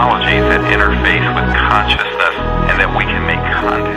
technologies that interface with consciousness and that we can make contact.